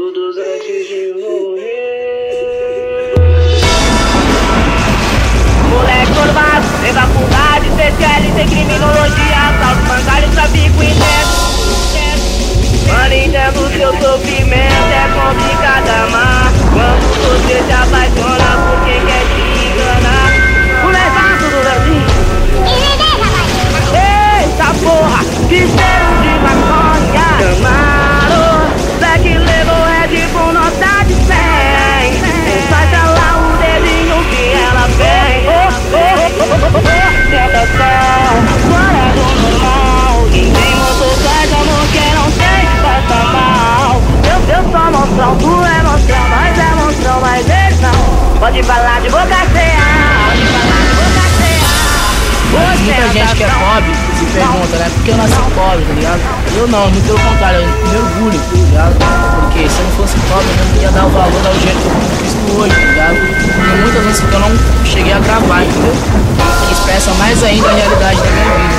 todos antes de morrer. Moleque formado, tem faculdade, CCL, tem criminologia, assalto, mangalho, trafico e neto. Mano, entendo o seu sofrimento, é complicado amar. Quando você se apaixona por quem quer te enganar. Moleque, tudo bem? Eita porra, que será? Pobre se pergunta, né? Por que eu nasci pobre, tá ligado? Eu não, muito pelo contrário, eu me orgulho, tá ligado? Porque se eu não fosse pobre, eu não ia dar o valor ao jeito que eu conquisto hoje, tá ligado? Tem muitas vezes que eu não cheguei a gravar, entendeu? Que expressa mais ainda a realidade da minha vida,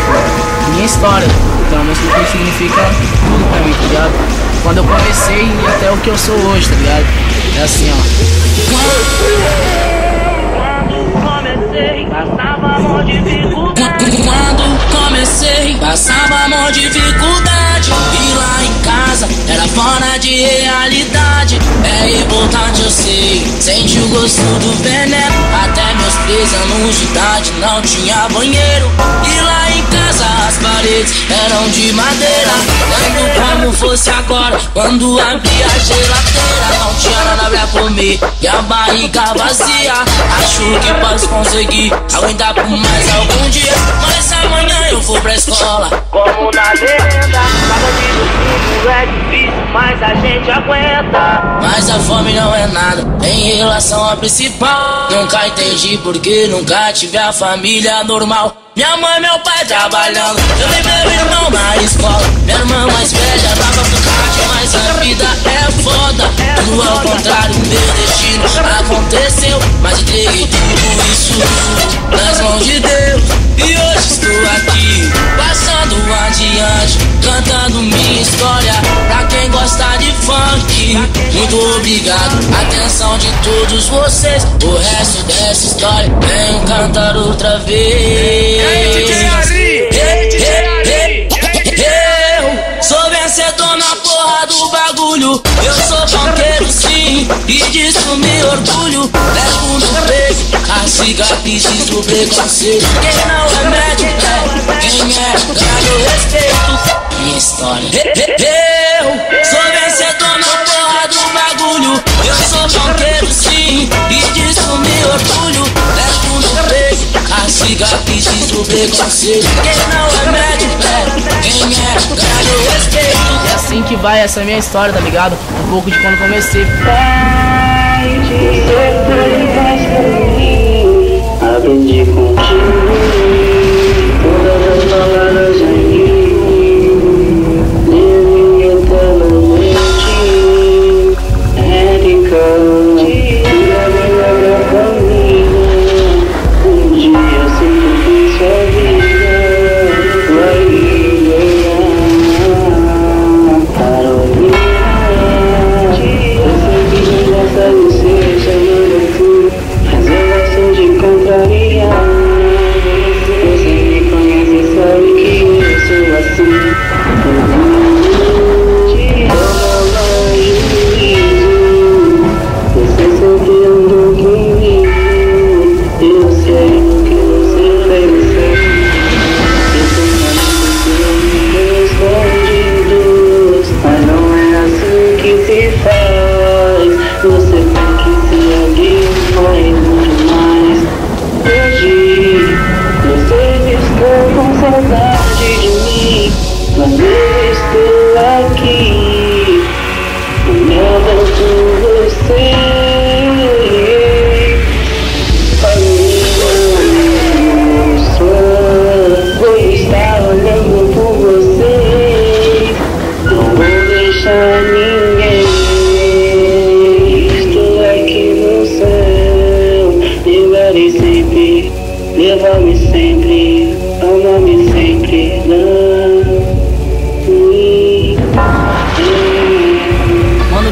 minha história. Então, música que significa tudo pra mim, tá ligado? Quando eu comecei e até o que eu sou hoje, tá ligado? É assim, ó. Sente o gosto do veneno. Até meus três anos de idade não tinha banheiro. E lá em casa as paredes eram de madeira. Lembro como fosse agora, quando abri a geladeira. Não tinha nada pra comer e a barriga vazia. Acho que posso conseguir aguentar por mais algum dia. Mas amanhã eu vou pra escola. Como na Mas a fome não é nada em relação à principal. Nunca entendi porque nunca tive a família normal. Minha mãe e meu pai trabalhando, eu vi meu irmão na escola. Minha irmã mais velha dava pro kart, mas a vida é foda. Tudo ao contrário, meu destino aconteceu. Mas entreguei tudo isso nas mãos de Deus. E hoje estou aqui, passando adiante, cantando minha história. Pra quem gosta de muito obrigado. Atenção de todos vocês, o resto dessa história venho cantar outra vez. Eu sou vencedor na porra do bagulho. Eu sou banqueiro sim, e disso me orgulho. Levo no peito as cicatrizes do preconceito. Quem não é médico é, cicatrizes do preconceito. Quem não é médico é, quem é, o respeito. É assim que vai essa minha história, tá ligado? Um pouco de quando comecei. Se faz Você tem que ser alguém mais, muito mais Hoje você estou com saudade de mim. Mas eu estou aqui Leva-me sempre Ama-me sempre Não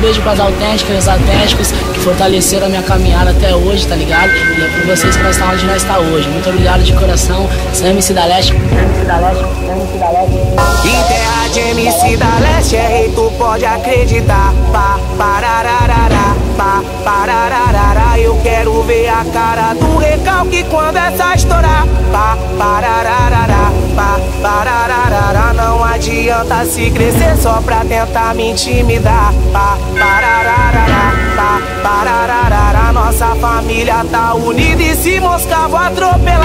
beijo pras autênticas e os autênticos que fortaleceram a minha caminhada até hoje, tá ligado? E é por vocês que nós estamos onde nós está hoje. Muito obrigado de coração. Sou MC da Leste. MC da Leste, MC da Leste. Em terra de MC da Leste é rei, tu pode acreditar. Pá, parararará, pá, parararará. Eu quero ver a cara do recalque quando essa estourar. Pá, parararará. Adianta se crescer só pra tentar me intimidar. Pá, parararará. Nossa família tá unida e se moscar vou atropelar.